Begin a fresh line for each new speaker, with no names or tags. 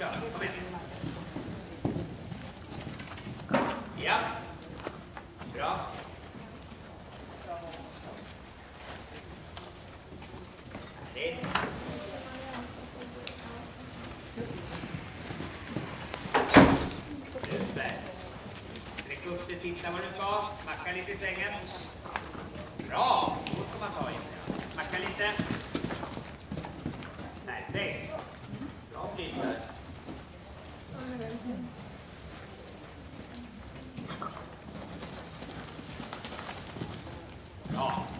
kör. Kom igen. Ja. Bra. Härligt. Sträck upp dig, titta vad du ska. Macka lite i svängen. Bra! Ska man ta. Macka lite. Perfekt. Bra Oh.